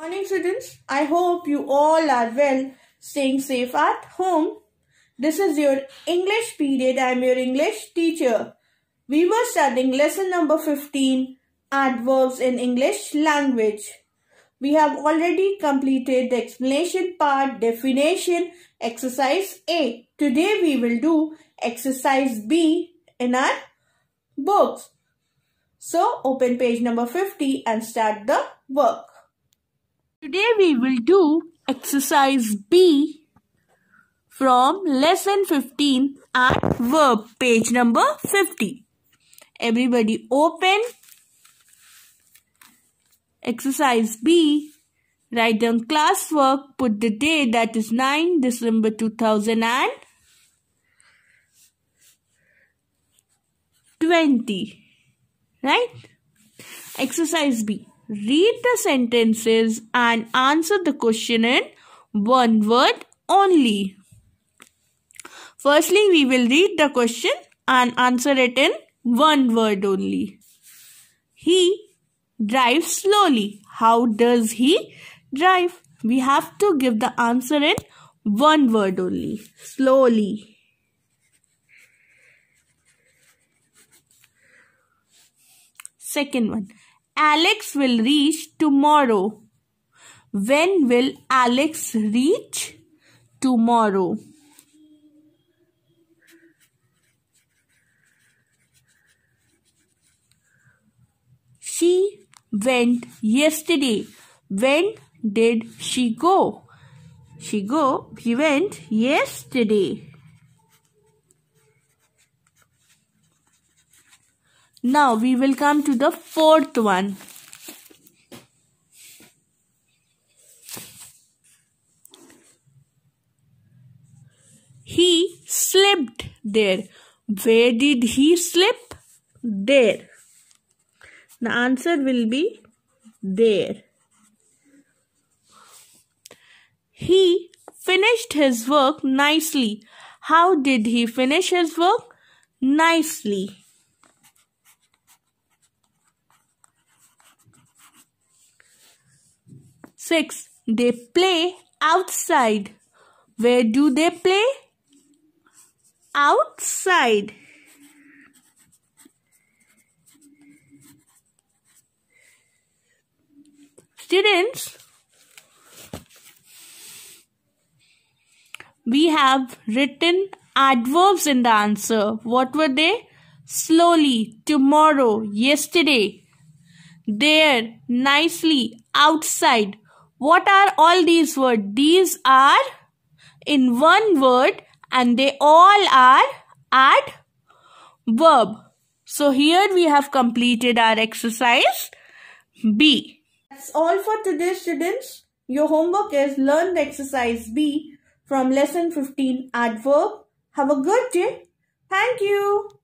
Morning students, I hope you all are well, staying safe at home. This is your English period. I am your English teacher. We were studying lesson number 15, adverbs in English language. We have already completed the explanation part, definition, exercise A. Today we will do exercise B in our books. So open page number 50 and start the work. Today we will do exercise B from lesson 15 adverb page number 50. Everybody open exercise B. Write down classwork. Put the date that is 9 December 2020. Right? Exercise B. Read the sentences and answer the question in one word only. Firstly, we will read the question and answer it in one word only. He drives slowly. How does he drive? We have to give the answer in one word only. Slowly. Second one. Alex will reach tomorrow. When will Alex reach tomorrow? She went yesterday. When did she go? She go, he went yesterday. Now we will come to the fourth one. He slipped there. Where did he slip? There. The answer will be there. He finished his work nicely. How did he finish his work? Nicely. 6. They play outside. Where do they play? Outside. Students, we have written adverbs in the answer. What were they? Slowly, tomorrow, yesterday, there, nicely, outside, what are all these words? These are in one word and they all are at verb. So here we have completed our exercise B. That's all for today students. Your homework is learn the exercise B from lesson 15 adverb. Have a good day. Thank you.